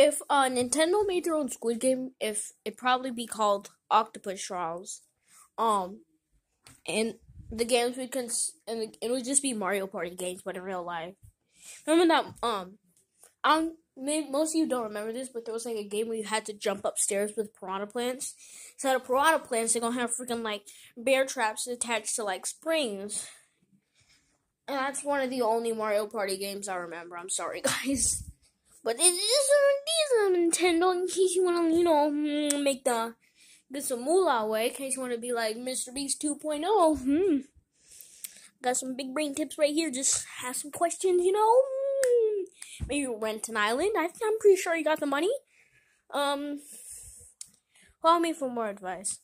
if uh, Nintendo made their own Squid Game, if it'd probably be called Octopus Trials, um, and the games would cons- and it would just be Mario Party games, but in real life. Remember that um, um, maybe most of you don't remember this, but there was like a game where you had to jump upstairs with piranha plants. So the piranha plants, they're gonna have freaking like bear traps attached to like springs. And that's one of the only Mario Party games I remember. I'm sorry, guys. But it is a, it is a Nintendo in case you want to, you know, mm, make the, get some moolah away, in case you want to be like Mr. Beast 2.0. Hmm. Got some big brain tips right here. Just have some questions, you know. Hmm. Maybe rent an island. I'm pretty sure you got the money. Um, call me for more advice.